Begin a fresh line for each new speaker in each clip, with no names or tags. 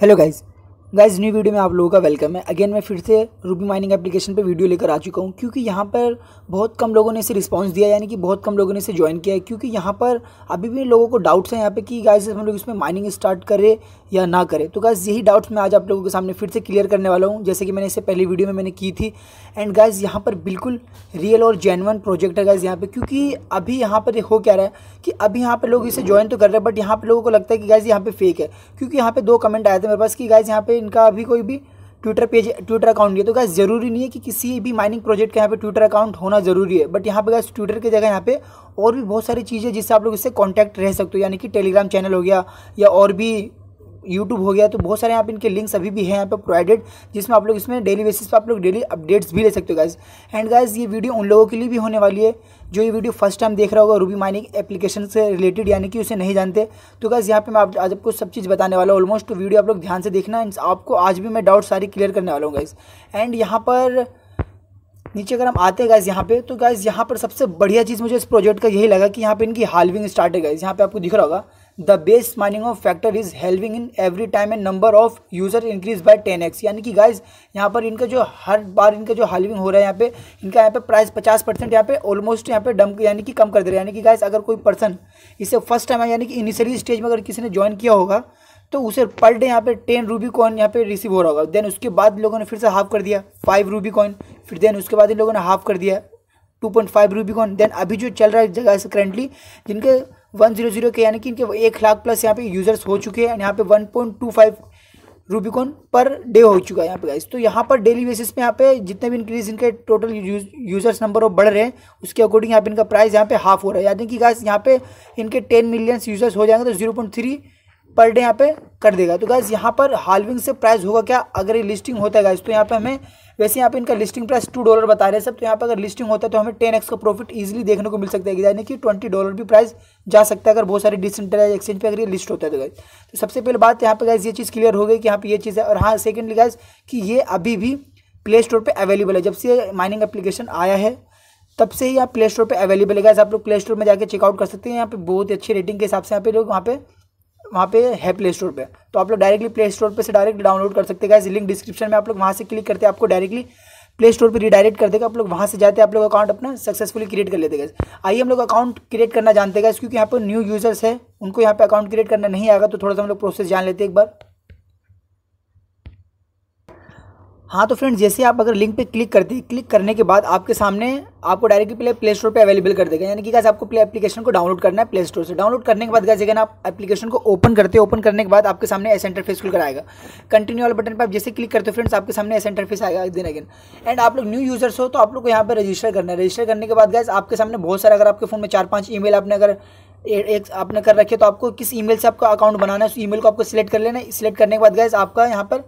Hello guys guys new video में आप लोगों का वेलकम है। अगेन मैं फिर से रूबी माइनिंग एप्लीकेशन पे वीडियो लेकर आ चुका हूँ, क्योंकि यहाँ पर बहुत कम लोगों ने इसे रिस्पांस दिया, यानी कि बहुत कम लोगों ने इसे ज्वाइन किया है, क्योंकि यहाँ पर अभी भी लोगों को डाउट्स हैं यहाँ पे कि गाइज़ हम लोग इसमें माइनिंग स्टार्ट करें या ना करें। तो गाइस यही डाउट्स मैं आज आप लोगों के सामने फिर से क्लियर करने वाला हूँ, जैसे कि मैंने इससे पहली वीडियो में मैंने की थी। एंड गाइज़ यहाँ पर बिल्कुल रियल और जेनवन प्रोजेक्ट है गाइज़ यहाँ पर क्योंकि अभी यहाँ पर हो क्या रहा है कि अभी यहाँ पर लोग इसे ज्वाइन तो कर रहे हैं बट यहाँ पर लोगों को लगता है कि गाइज़ यहाँ पे फेक है। क्योंकि यहाँ पर दो कमेंट आए थे मेरे पास कि गाइज़ यहाँ पे इनका अभी कोई भी ट्विटर पेज ट्विटर अकाउंट नहीं है। तो गैस ज़रूरी नहीं है कि किसी भी माइनिंग प्रोजेक्ट के यहाँ पे ट्विटर अकाउंट होना ज़रूरी है। बट यहाँ पे गैस ट्विटर की जगह यहाँ पे और भी बहुत सारी चीज़ें जिससे आप लोग इससे कॉन्टैक्ट रह सकते हो। यानी कि टेलीग्राम चैनल हो गया या और भी यूट्यूब हो गया तो बहुत सारे यहाँ पे इनके लिंक्स अभी भी हैं यहाँ पे प्रोवाइडेड जिसमें आप लोग, इसमें डेली बेसिस पर आप लोग डेली अपडेट्स भी ले सकते हो गाइज़ एंड गाइज़ ये वीडियो उन लोगों के लिए भी होने वाली है, जो ये वीडियो फ़र्स्ट टाइम देख रहा होगा रूबी माइनिंग एप्लीकेशन से रिलेटेड यानी कि उसे नहीं जानते. तो गाइज़ यहाँ पे मैं आज आपको सब चीज़ बताने वाला हूँ ऑलमोस्ट वीडियो आप लोग ध्यान से देखना आपको आज भी मैं डाउट सारी क्लियर करने वाला हूँ गाइज़ एंड यहाँ पर, नीचे अगर हम आते हैं गाइज़ यहाँ पे तो गाइज़ यहाँ पर सबसे बढ़िया चीज़ मुझे इस प्रोजेक्ट का यही लगा कि यहाँ पे इनकी हालविंग स्टार्ट है गाइज़ यहाँ पे आपको दिख रहा होगा the base mining of factor is halving in every time and number of user increase by ten x यानी कि गाइज़ यहाँ पर इनका जो हर बार इनका जो हालविंग हो रहा है यहाँ पे, इनका यहाँ पे प्राइस पचास परसेंट यहाँ पे ऑलमोस्ट यहाँ पे डम यानी कि कम कर दे रहे हैं। यानी कि गाइज़ अगर कोई पर्सन इसे फ़र्स्ट टाइम है यानी कि इनिशियली स्टेज में अगर किसी ने ज्वाइन किया होगा तो उसे पर डे यहाँ पे टेन रूबी कॉइन यहाँ पे रिसीव हो रहा होगा। देन उसके बाद लोगों ने फिर से हाफ़ कर दिया फाइव रूबी कॉइन फिर देन उसके बाद इन लोगों ने हाफ़ कर दिया two point five Ruby coin then अभी जो चल रहा है जगह से करेंटली जिनके वन ज़ीरो ज़ीरो के, यानी कि इनके एक लाख प्लस यहाँ पे यूज़र्स हो चुके हैं यहाँ पे one point two five Ruby coin per day हो चुका है यहाँ पे गाइस तो यहाँ पर डेली बेसिस पे यहाँ पे जितने भी इंक्रीज इनके टोटल यूज़र्स नंबर वो बढ़ रहे हैं, उसके अकॉर्डिंग यहाँ पे इनका प्राइस यहाँ पे हाफ़ हो रहा है। यानी कि गाइस यहाँ पे इनके टेन मिलियंस यूज़र्स हो जाएँगे तो zero point three per day यहाँ पे कर देगा। तो गाइज़ यहाँ पर हालविंग से प्राइस होगा क्या? अगर ये लिस्टिंग होता है गाइज़ तो यहाँ पे हमें, वैसे यहाँ पे इनका लिस्टिंग प्राइस टू डॉलर बता रहे हैं सब तो यहाँ पे अगर लिस्टिंग होता है तो हमें टेन एक्स का प्रॉफिट इजीली देखने को मिल सकता है यानी कि ट्वेंटी डॉलर भी प्राइस जा सकता है अगर बहुत सारे डिसेंट्रलाइज एक्सचेंज पे अगर ये लिस्ट होता है तो गाइज़ तो सबसे पहले बात यहाँ पे गाइज़ ये चीज़ क्लियर हो गई कि यहाँ पे ये चीज़ है और हाँ सेकेंडली गाइज़ कि ये अभी भी प्ले स्टोर पर अवेलेबल है। जब से माइनिंग एप्लीकेशन आया है, तब से ही यहाँ प्ले स्टोर पर अवेलेबल है। गाइज़ आप लोग प्ले स्टोर में जाकर चेकआउट कर सकते हैं। यहाँ पे बहुत अच्छी रेटिंग के हिसाब से यहाँ पे लोग, वहाँ पे वहाँ पे है प्ले स्टोर पे। तो आप लोग डायरेक्टली प्ले स्टोर पे से डायरेक्ट डाउनलोड कर सकते हैं। लिंक डिस्क्रिप्शन में आप लोग वहाँ से क्लिक करते हैं, आपको डायरेक्टली प्ले स्टोर पर रिडायरेक्ट कर देगा। आप लोग वहाँ से जाते हैं, आप लोग अकाउंट अपना सक्सेसफुली क्रिएट कर लेते गए आइए हम लोग अकाउंट क्रिएट करना जानते गए क्योंकि यहाँ पर न्यू यूज़र्स है, उनको यहाँ पर अकाउंट क्रिएट करना नहीं आएगा तो थोड़ा सा हम लोग प्रोसेस जान लेते हैं एक बार। हाँ तो फ्रेंड्स जैसे आप अगर लिंक पे क्लिक करते हैं क्लिक करने के बाद आपके सामने आपको डायरेक्टली प्ले प्ले स्टोर पर अवेलेबल कर देगा। यानी कि गाइस आपको प्ले एप्लीकेशन को डाउनलोड करना है प्ले स्टोर से। डाउनलोड करने के बाद गाइस अगर आप एप्लीकेशन को ओपन करते हैं ओपन करने के बाद आपके सामने एस इंटरफेस खुल कर आएगा। कंटिन्यू वाले बटन पर आप जैसे क्लिक करते हो फ्रेंड्स आपके सामने एस इंटरफेस आएगा दिन अगेन एंड आप लोग न्यू यूज़र्स हो तो आप लोग को यहाँ पर रजिस्टर करना है। रजिस्टर करने के बाद गाइस आपके सामने बहुत सारे अगर आपके फ़ोन में चार पाँच ई आपने अगर एक आपने कर रखे तो आपको किस ईमेल से आपका अकाउंट बनाना है, उस ईमेल को आपको सिलेक्ट कर लेना है। सिलेक्ट करने के बाद गैस आपका यहाँ पर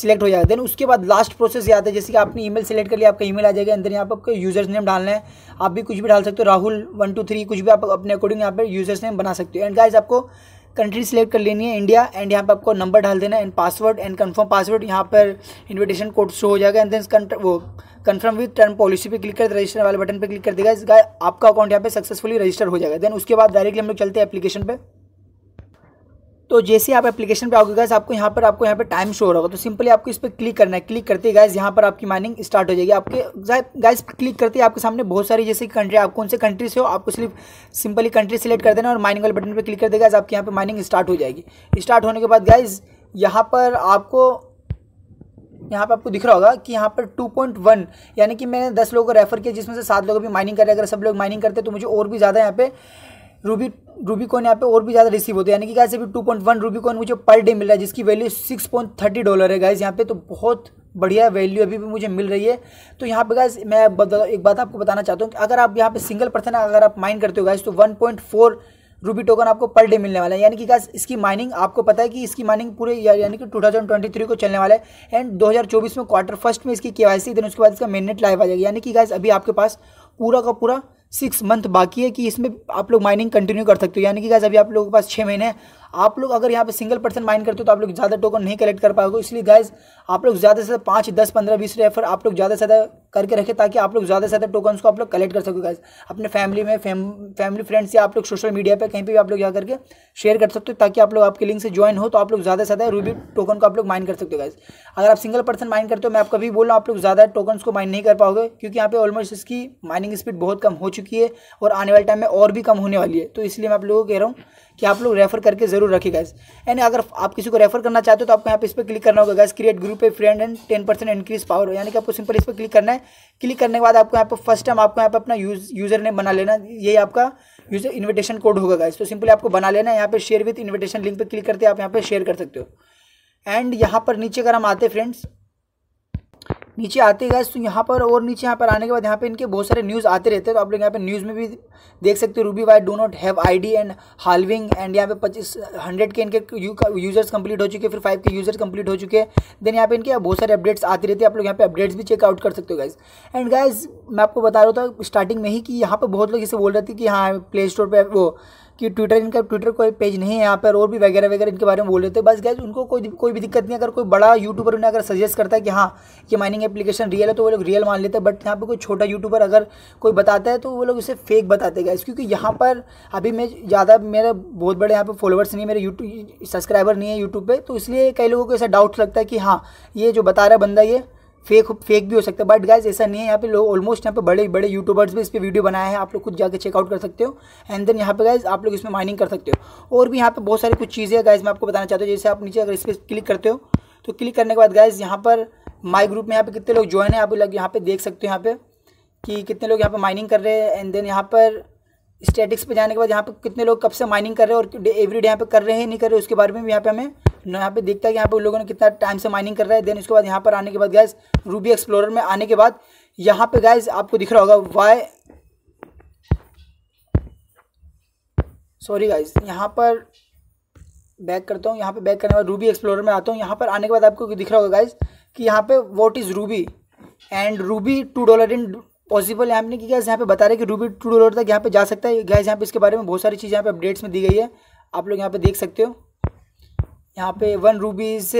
सिलेक्ट हो जाएगा देन उसके बाद लास्ट प्रोसेस ये आता है, जैसे कि आपने ईमेल सेलेक्ट कर लिया, आपका ईमेल आ जाएगा, अंदर यहाँ पर आपको यूज़र्स नेम डालना है। आप भी कुछ भी डाल सकते हो राहुल वन टू थ्री कुछ भी आप अपने अकॉर्डिंग यहाँ पर यूज़र्स नेम बना सकते हो। एंड गाइज़ आपको कंट्री सेलेक्ट कर लेनी है इंडिया एंड यहाँ पर आपको नंबर डाल देना and password and confirm password यहाँ पर इन्विटेशन कोड शो हो जाएगा। एंड देन वो कन्फर्म विथ टर्म पॉलिसी पे क्लिक कर रजिस्टर वाले बटन पे क्लिक कर देगा। आपका अकाउंट यहाँ पे सक्सेसफुली रजिस्टर हो जाएगा। देन उसके बाद डायरेक्टली हम लोग चलते हैं एप्लीकेशन पे। तो जैसे आप एप्लीकेशन पे आओगे गैस आपको यहाँ पर, आपको यहाँ पे टाइम शो हो रहा होगा। तो सिंपली आपको इस पर क्लिक करना है। क्लिक करते गैस यहाँ पर आपकी माइनिंग स्टार्ट हो जाएगी। आपके गैस क्लिक करते ही आपके सामने बहुत सारी जैसे कंट्री आप कौन से कंट्री से हो, आपको सिर्फ़ सिंपली कंट्री सेलेक्ट कर देना और माइनिंग वाले बटन पर क्लिक कर देगा आपके यहाँ पर माइनिंग स्टार्ट हो जाएगी। स्टार्ट होने के बाद गाइज़ यहाँ पर आपको, यहाँ पर आपको दिख रहा होगा कि यहाँ पर 2.1 यानी कि मैंने 10 लोगों को रेफर किया, जिसमें से सात लोग भी माइनिंग कर रहे हैं। अगर सब लोग माइनिंग करते तो मुझे और भी ज़्यादा यहाँ पे रूबी रूबी कॉइन यहाँ पे और भी ज़्यादा रिसीव होते हैं। यानी कि गाइस अभी 2.1 रूबी कॉइन मुझे पर डे मिल रहा है, जिसकी वैल्यू 6.30 डॉलर है गाइस यहाँ पे तो बहुत बढ़िया वैल्यू अभी भी मुझे मिल रही है। तो यहाँ पे गाइस मैं एक बात आपको बताना चाहता हूँ कि अगर आप यहाँ पे सिंगल पर्सन अगर आप माइन करते हो गाइस तो वन रूबी टोकन आपको पर डे मिलने वाला है। यानी कि गाइस इसकी माइनिंग आपको पता है कि इसकी माइनिंग पूरे यानी कि 2023 को चलने वाला है। एंड 2024 में क्वार्टर फ़र्स्ट में इसकी केवाईसी देन उसके बाद इसका मेननेट लाइव आ जाएगी। यानी कि गाइस अभी आपके पास पूरा का पूरा सिक्स मंथ बाकी है कि इसमें आप लोग माइनिंग कंटिन्यू कर सकते हो। यानी कि गैस अभी आप लोगों के पास छः महीने आप लोग अगर यहाँ पे सिंगल पर्सन माइन करते हो तो आप लोग ज़्यादा टोकन नहीं कलेक्ट कर पाओगे इसलिए गाइज़ आप लोग ज़्यादा से ज़्यादा पाँच दस पंद्रह बीस रेफर आप लोग ज़्यादा से ज़्यादा करके रखें ताकि आप लोग ज़्यादा से ज़्यादा टोकन्स को आप लोग कलेक्ट कर सको गाइज़ अपने फैमिली में फैमिली फ्रेंड्स या आप लोग सोशल मीडिया पर कहीं पर भी आप लोग जा करके शेयर कर सकते हो ताकि आप लोग आपके लिंक से ज्वाइन हो तो आप लोग ज़्यादा से ज़्यादा रूबी टोकन को आप लोग माइन कर सकते हो गाइज़ अगर आप सिंगल पर्सन माइन करते हो मैं आपको भी बोल रहा हूँ आप लोग ज़्यादा टोकन्स को माइन नहीं कर पाओगे क्योंकि यहाँ पे ऑलमोस्ट इसकी माइनिंग स्पीड बहुत कम हो चुकी है और आने वाले टाइम में और भी कम होने वाली है तो इसलिए मैं आप लोगों को कह रहा हूँ कि आप लोग रेफर करके ज़रूर रखिए गैस यानी अगर आप किसी को रेफर करना चाहते हो तो आपको यहाँ पे इस पर क्लिक करना होगा guys create group a friend and ten percent increase power यानी कि आपको सिंपल इस पर क्लिक करना है। क्लिक करने के बाद आपको यहाँ पे फ़र्स्ट टाइम आपको यहाँ पे अपना यूज़ यूज़र नेम बना लेना। ये आपका यूज़र इन्विटेशन कोड होगा गैस तो सिंपली आपको बना लेना है। यहाँ पे शेयर विथ इन्विटेशन लिंक पर क्लिक करते आप यहाँ पर शेयर कर सकते हो। एंड यहाँ पर नीचे अगर हम आते फ्रेंड्स नीचे आते गए तो यहाँ पर और नीचे यहाँ पर आने के बाद यहाँ पे इनके बहुत सारे न्यूज़ आते रहते हैं। तो आप लोग यहाँ पे न्यूज़ में भी देख सकते हो Ruby why do not have ID and halving and यहाँ पे पच्चीस हंड्रेड के इनके यूज़र्स कंप्लीट हो चुके फिर फाइव के यूज़र्स कंप्लीट हो चुके देन यहाँ पे इनके बहुत सारे अपडेट्स आते रहती है। आप लोग यहाँ पे अपडेट्स भी चेकआउट कर सकते हो गाइज़ एंड गाइज़ मैं आपको बता रहा था स्टार्टिंग में ही कि यहाँ पर बहुत लोग इसे बोल रहे थे कि हाँ प्ले स्टोर पर वो कि ट्विटर इनका ट्विटर कोई पेज नहीं है यहाँ पर और भी वगैरह वगैरह इनके बारे में बोल रहे थे। बस गैस उनको कोई कोई भी दिक्कत नहीं अगर कोई बड़ा यूट्यूबर उन्हें अगर सजेस्ट करता है कि हाँ ये माइनिंग एप्लीकेशन रियल है तो वो लोग रियल मान लेते हैं। बट यहाँ पर कोई छोटा यूट्यूबर अगर कोई बताता है तो वो लोग इसे फेक बताते गए क्योंकि यहाँ पर अभी मैं ज़्यादा, मेरे बहुत बड़े यहाँ पर फॉलोवर्स नहीं मेरे यूट्यूब सब्सक्राइबर नहीं है यूट्यूब पर तो इसलिए कई लोगों को ऐसा डाउट लगता है कि हाँ ये जो बता रहा है बंदा ये फेक फेक भी हो सकता है। बट गाइज़ ऐसा नहीं है। यहाँ पे लोग ऑलमोस्ट यहाँ पे बड़े बड़े यूट्यूबर्स भी इस पर वीडियो बनाए हैं। आप लोग खुद जाकर चेकआउट कर सकते हो। एंड देन यहाँ पे गाइज़ आप लोग इसमें माइनिंग कर सकते हो। और भी यहाँ पे बहुत सारी कुछ चीज़ें गाइज़ मैं आपको बताना चाहता हूँ। जैसे आप नीचे अगर इस पर क्लिक करते हो तो क्लिक करने के बाद गाइज़ यहाँ पर माई ग्रुप में यहाँ पे कितने लोग ज्वाइन है, आप लोग यहाँ पे देख सकते हो यहाँ पे कि कितने लोग यहाँ पे माइनिंग कर रहे हैं। एंड देन यहाँ पर स्टेटिक्स पे जाने के बाद यहाँ पे कितने लोग कब से माइनिंग कर रहे हैं और एवरी डे यहाँ पे कर रहे हैं, नहीं कर रहे उसके बारे में भी यहाँ पे हमें यहाँ पे देखता है कि यहाँ पे लोगों ने कितना टाइम से माइनिंग कर रहा है। देन उसके बाद यहाँ पर आने के बाद गैस रूबी एक्सप्लोरर में आने के बाद यहाँ पे गैस आपको दिख रहा होगा वाई सॉरी गाइज़ यहाँ पर बैक करता हूँ, यहाँ पे बैक करने के बाद रूबी एक्सप्लोरर में आता हूँ। यहाँ पर आने के बाद आपको दिख रहा होगा गाइज़ कि यहाँ पे what is Ruby and Ruby to dollar impossible है, हमने कि गैस यहाँ पे बता रहे कि रूबी टू डॉलर तक यहाँ पे जा सकता है। गैस यहाँ पे इसके बारे में बहुत सारी चीज़ यहाँ पे अपडेट्स में दी गई है। आप लोग यहाँ पे देख सकते हो। यहाँ पे वन रूबीज़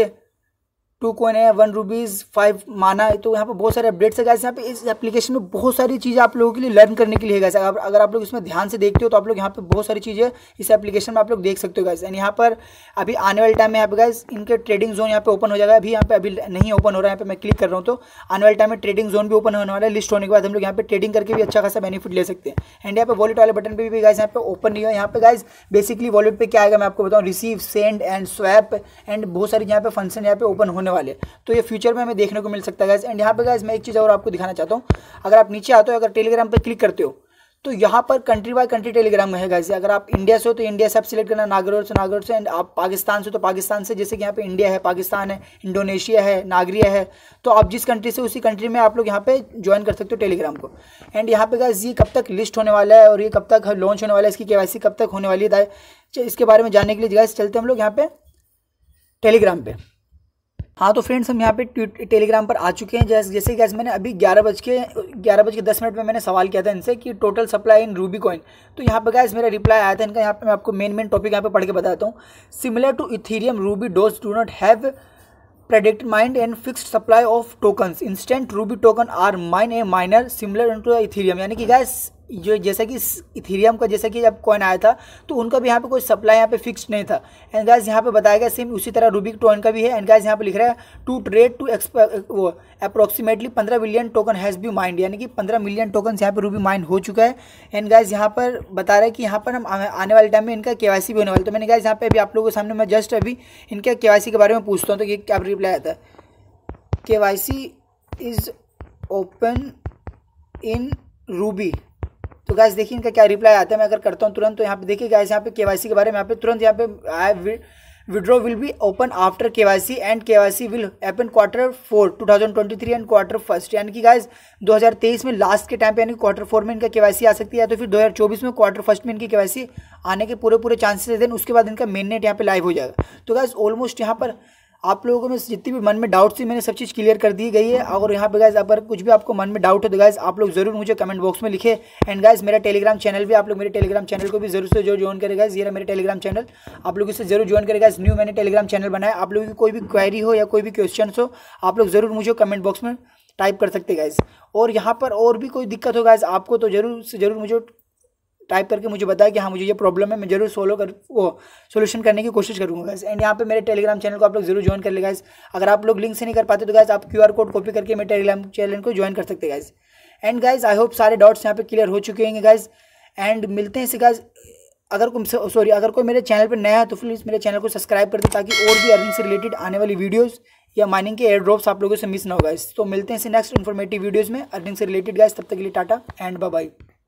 टू कॉइन है वन रुपीज़ फाइव माना है तो यहाँ पर बहुत सारे अपडेट्स है गाइस यहाँ पे इस एप्लीकेशन में बहुत सारी चीज़ें आप लोगों के लिए लर्न करने के लिए है गाइस अगर आप लोग इसमें ध्यान से देखते हो तो आप लोग यहाँ पे बहुत सारी चीज़ें इस एप्लीकेशन में आप लोग देख सकते हो गाइस एंड यहाँ पर अभी आने वाले टाइम में यहाँ पे गाइस इनके ट्रेडिंग जोन यहाँ पे ओपन हो जाएगा अभी यहाँ पे अभी नहीं ओपन हो रहा है यहाँ पे मैं क्लिक कर रहा हूँ तो आने वाले टाइम में ट्रेडिंग जोन भी ओपन होने वाला है लिस्ट होने के बाद हम लोग यहाँ पे ट्रेडिंग करके भी अच्छा खासा बेनिफिट ले सकते हैं एंड यहाँ पे वॉलेट वाले बटन पर भी गाइस यहाँ पे ओपन नहीं है यहाँ पे गाइस बेसिकली वॉलेट पर क्या आएगा मैं आपको बताऊँ receive send and swap and बहुत सारी यहाँ पे फ़ंक्शन यहाँ पे ओपन होने वाले तो ये फ्यूचर में हमें देखने को मिल सकता है गैस एंड यहाँ पे गैस मैं एक चीज़ और आपको दिखाना चाहता हूँ। अगर आप नीचे आते हो, अगर टेलीग्राम पर क्लिक करते हो तो यहाँ पर कंट्री बाय कंट्री टेलीग्राम है गैस अगर आप इंडिया से हो तो इंडिया से आप सिलेक्ट करना नागरोर से नागरोर से एंड आप पाकिस्तान से तो पाकिस्तान से, जैसे कि यहाँ पे इंडिया है पाकिस्तान है इंडोनेशिया है नागरिया है तो आप जिस कंट्री से, उसी कंट्री में आप लोग यहाँ पे ज्वाइन कर सकते हो टेलीग्राम को। एंड यहाँ पे गैस ये कब तक लिस्ट होने वाला है, और ये कब तक लॉन्च होने वाला है, इसकी के कब तक होने वाली है इसके बारे में जानने के लिए गैस चलते हम लोग यहाँ पे टेलीग्राम पे। हाँ तो फ्रेंड्स हम यहाँ पे टेलीग्राम पर आ चुके हैं। जैसे जैसे गैस मैंने अभी ग्यारह बज के, ग्यारह बज के दस मिनट में मैंने सवाल किया था इनसे कि total supply in Ruby coin तो यहाँ पर गैस मेरा रिप्लाई आया था इनका। यहाँ पे मैं आपको मेन मेन टॉपिक यहाँ पे पढ़ के बताता हूँ। Similar to Ethereum Ruby does do not have predict mind and fixed supply of tokens instant Ruby token are mine a miner similar to Ethereum यानी कि गैस जो जैसा कि इथीरियम का, जैसा कि जब कॉइन आया था तो उनका भी यहाँ पे कोई सप्लाई यहाँ पे फिक्स नहीं था। एंड गैस यहाँ पे बताया गया सेम उसी तरह रूबिक टोन का भी है। एंड गैस यहाँ पे लिख रहा है टू ट्रेड टू वो अप्रोक्सीमेटली पंद्रह million token has be mined यानी कि पंद्रह मिलियन टोकन यहाँ पे रूबी माइंड हो चुका है। एंड गाइज़ यहाँ पर बता रहा है कि यहाँ पर हम आने वाले टाइम में इनका के भी होने वाला तो मैंने गैस यहाँ पे अभी आप लोगों के सामने मैं जस्ट अभी इनके के के बारे में पूछता हूँ तो ये क्या रिप्लाई आता है? के इज़ ओपन इन रूबी तो गैस देखिए इनका क्या रिप्लाई आता है, मैं अगर करता हूँ तुरंत तो यहाँ पे देखिए गैस यहाँ पे केवाईसी के बारे में, यहाँ पे तुरंत यहाँ पे I withdraw will be open after KYC and KYC will open quarter four 2023 and quarter first यानी कि गाइस 2023 में लास्ट के टाइम पे, यानी क्वार्टर फोर में इनका केवाईसी आ सकती है तो फिर 2024 में क्वार्टर फ़र्स्ट में इनकी केवाईसी आने के पूरे पूरे चांसेस देन उसके बाद इनका मेन नेट यहाँ पे लाइव हो जाएगा। तो गाइस ऑलमोस्ट यहाँ पर आप लोगों मैं जितनी भी मन में डाउट थी, मैंने सब चीज़ क्लियर कर दी गई है। और यहाँ पे गाइज़ अगर कुछ भी आपको मन में डाउट हो तो गाइज़ आप लोग ज़रूर मुझे कमेंट बॉक्स में लिखे। एंड गाइज़ मेरा टेलीग्राम चैनल भी, आप लोग मेरे टेलीग्राम चैनल को भी ज़रूर से जो ज्वाइन करेगा ये मेरे टेलीग्राम चैनल आप लोग इसे ज़रूर ज्वाइन करेगा न्यू मैंने टेलीग्राम चैनल बनाया। आप लोगों की कोई भी क्वेरी हो या कोई भी क्वेश्चन हो, आप लोग ज़रूर मुझे कमेंट बॉक्स में टाइप कर सकते गाइज़ और यहाँ पर और भी कोई दिक्कत हो गाइज़ आपको तो ज़रूर से ज़रूर मुझे टाइप करके मुझे बताया कि हाँ मुझे ये प्रॉब्लम है, मैं ज़रूर सोल्व कर, वो सोल्यूशन करने की कोशिश करूँगा गाइस एंड यहाँ पे मेरे टेलीग्राम चैनल को आप लोग ज़रूर ज्वाइन कर ले गाइस अगर आप लोग लिंक से नहीं कर पाते तो गाइस आप क्यूआर कोड कॉपी करके मेरे टेलीग्राम चैनल को ज्वाइन कर सकते guys and guys I hope सारे डाउट्स यहाँ पे क्लियर हो चुके हैं गाइज़ एंड मिलते हैं इसे गाइज़ अगर सॉरी अगर कोई मेरे चैनल पर नया है तो प्लीज़ मेरे चैनल को सब्सक्राइब कर दे, ताकि और भी अर्निंग से रिलेटेड आने वाली वीडियोज़ या माइनिंग के एयर ड्रॉप्स आप लोगों से मिस ना होगा इस तो मिलते हैं इसे नेक्स्ट इन्फॉर्मेटिव वीडियोज़ में अर्निंग से रिलेटेड गाइस तब तक के लिए टाटा एंड बाय